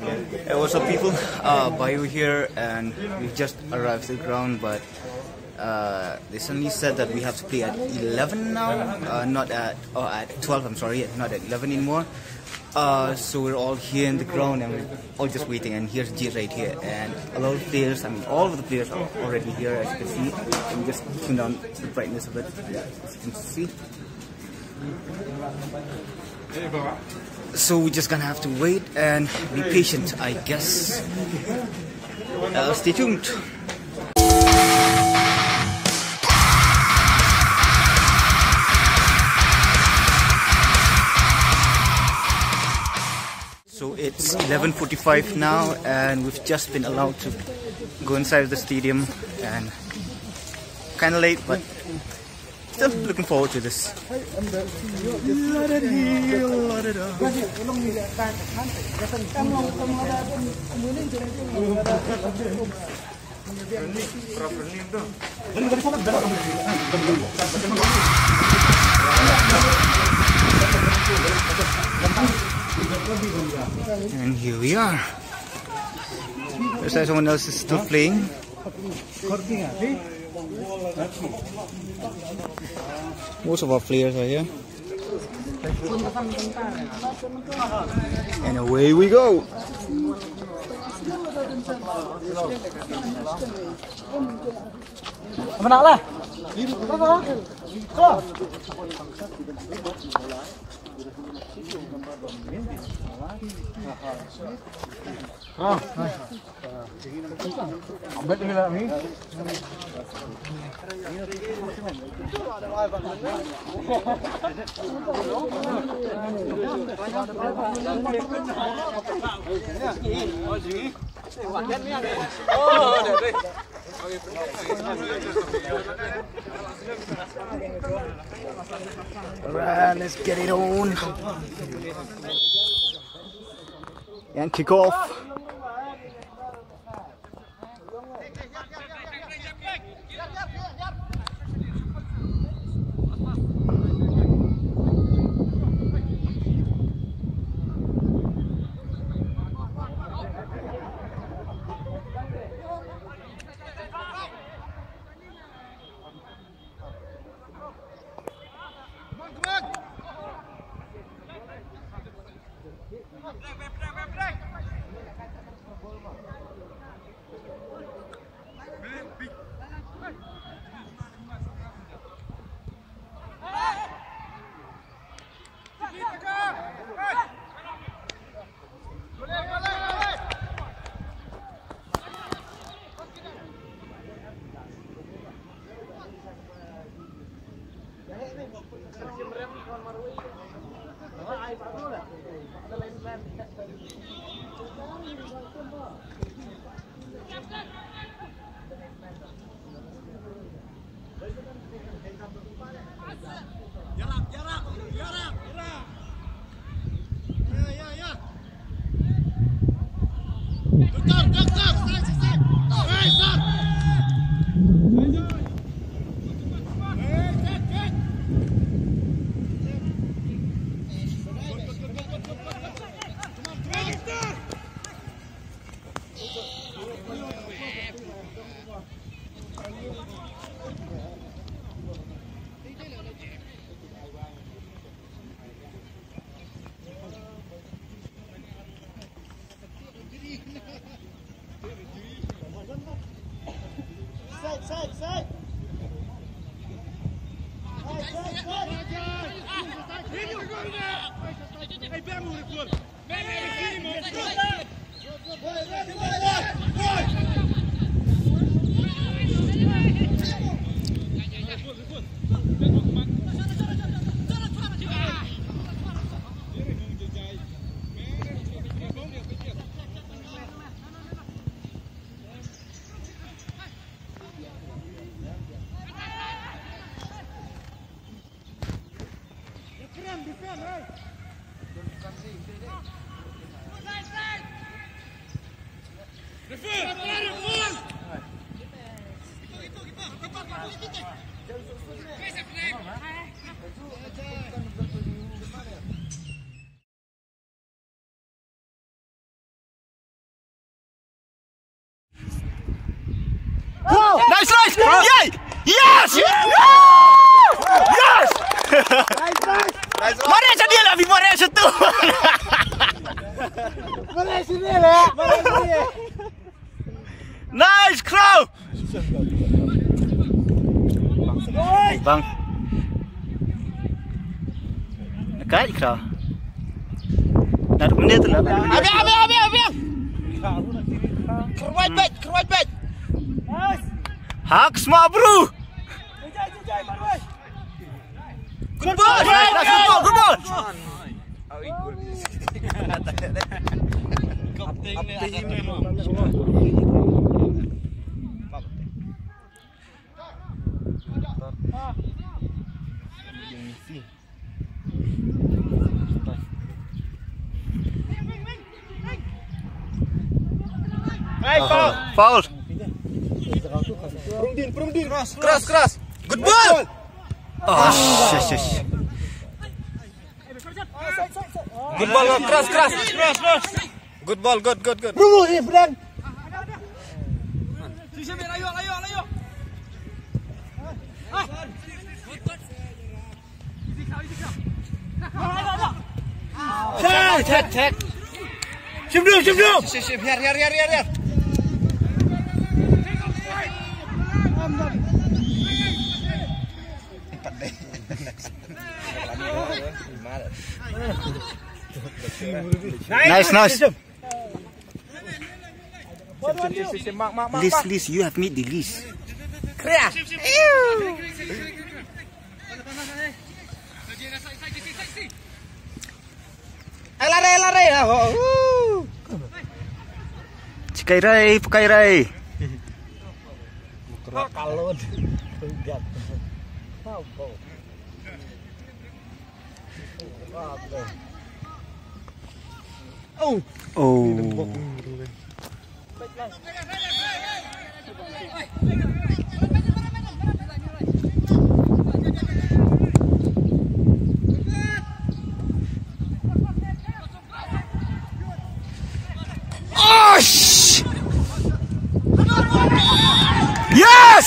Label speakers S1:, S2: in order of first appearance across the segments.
S1: Hey, what's up, people? Uh, Baio here, and we just arrived to the ground, but uh, they suddenly said that we have to play at 11 now, uh, not at or at 12. I'm sorry, not at 11 anymore. Uh, so we're all here in the ground and we're all just waiting. And here's G right here, and a lot of players. I mean, all of the players are already here, as you can see. Me just tune down the brightness of it. Yeah, as you can see. So we're just gonna have to wait and be patient, I guess. Uh, stay tuned. So it's 11:45 now, and we've just been allowed to go inside the stadium, and kind of late, but still looking forward to this. And here we are. Like someone else is still playing. Most of our players are here. And away we go.
S2: Menang lah. Hãy subscribe cho kênh Ghiền không bỏ lỡ những video hấp
S1: Alright, let's get it on. And kick off. Jarak, jarak, jarak, jarak. Defend, defend, hey! Nice, nice! Yes! Yay! Yes! Yes! yes! yes! nice, nice! Moresha dia lah, Moresha tu.
S2: Moresha dia lah, Moresha dia.
S1: Nice crow. Bang. Nakaj crow. Nak mana tu lah?
S2: Abi, abi, abi, abi. Keruat hmm. bet, keruat bet.
S1: Haks ma bro.
S2: Jai,
S1: jai, jai, good ball, good ball.
S2: Hey, uh-huh. foul.
S1: Foul.
S2: Perunding, perunding. Cross, cross, cross. Good ball.
S1: Oh, shush, shush.
S2: Good ball, cross, cross. Cross, cross. Good ball, good, good, good.
S3: Bro, eh, Bran.
S2: Cek, cek, cek.
S3: Siap dulu, siap dulu.
S2: Sip, sip, here, here, here, here, here.
S1: Nice, nice. List, list. You have made the list.
S2: Clear. Elare, elare.
S1: Cikai rai, pakai rai.
S2: Oh.
S1: Oh. Oh, Yes!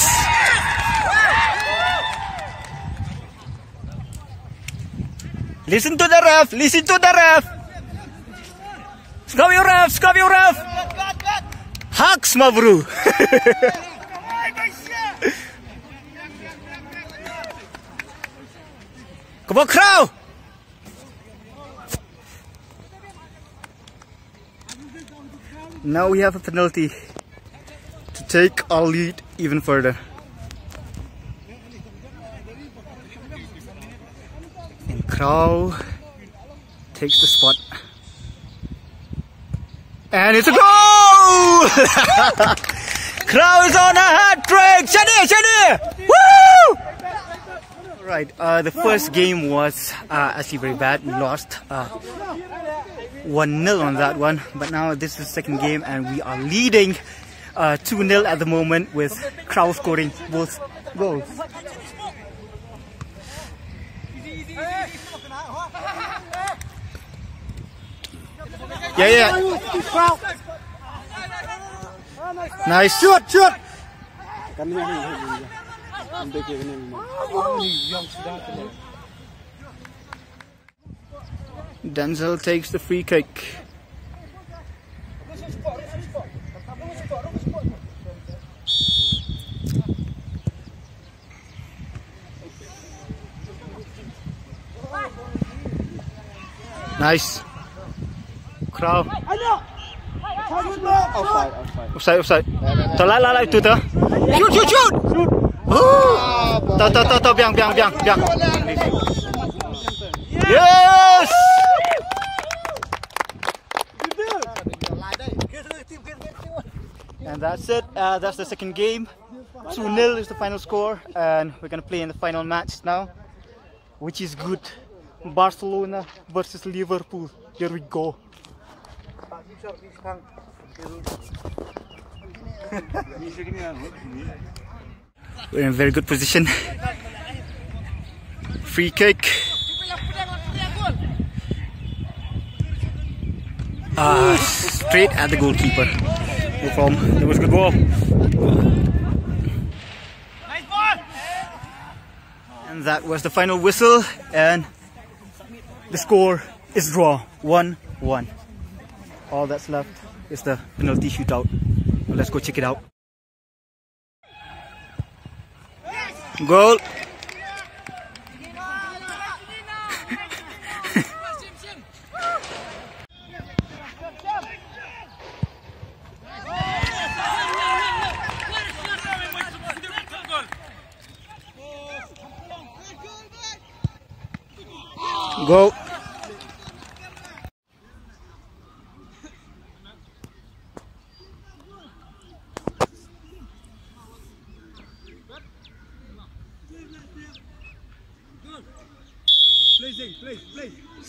S1: Listen to the ref, listen to the ref. Your ref. Haks ma bro. Come on, crow. Now we have a penalty to take our lead even further. And Crow takes the spot. And it's a goal! Crow on a hat trick! Shadi, Shadi! Woo! Right, uh, the first game was uh, actually very bad. We lost uh, 1 0 on that one. But now this is the second game, and we are leading uh, 2 0 at the moment with Crow scoring both goals. Yeah, yeah. Nice. Shoot, shoot. Denzel takes the free kick. Nice. Crow. Offside, offside. Tao lại lại lại. Shoot, shoot, shoot. Oh. Tao tao tao tao biang biang biang. Yes. And that's it. Uh, that's the second game. 2 0 is the final score, and we're gonna play in the final match now, which is good. Barcelona versus Liverpool. Here we go. We're in a very good position. Free kick. Ah, straight at the goalkeeper. No problem. It was a good ball. And that was the final whistle, and the score is draw 1 1. All that's left is the penalty shootout. Let's go check it out. Goal. Go.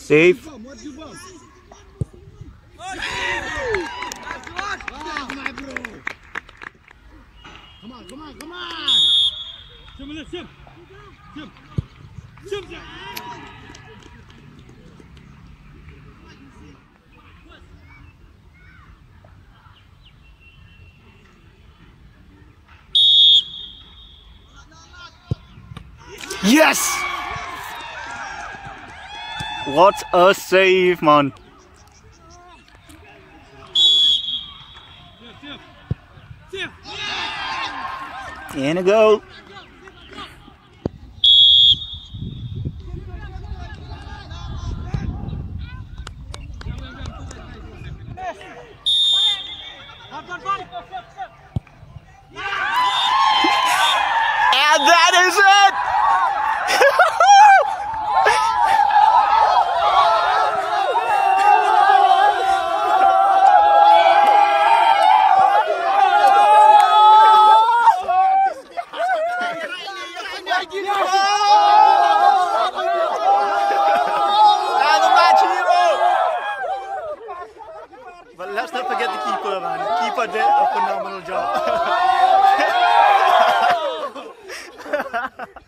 S1: Safe. Yes! What a save, man. In a goal. And that is it! And the match hero! But let's not forget the keeper, man. The keeper did a phenomenal job.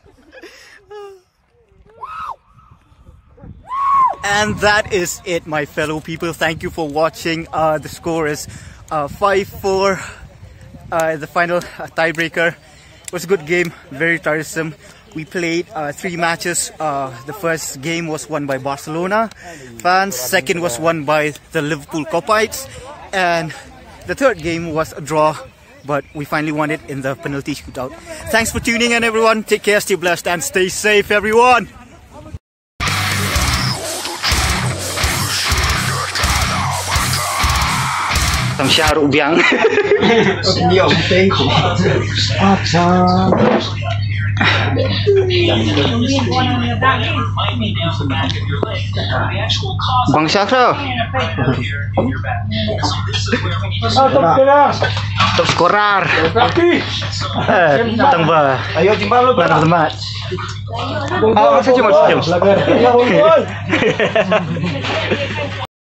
S1: And that is it, my fellow people. Thank you for watching. Uh, the score is 5-4. Uh, the final uh, tiebreaker was a good game, very tiresome. We played uh, three matches. Uh, the first game was won by Barcelona fans. Second was won by the Liverpool Kopites, and the third game was a draw. But we finally won it in the penalty shootout. Thanks for tuning in, everyone. Take care, stay blessed, and stay safe, everyone. Thằng Sa rượu biếng. Bang Syafril. Oh, top skorar. Tang ba.
S3: Ayo jimba lu.
S1: Lan tempat.
S3: Ayo sejum sejum.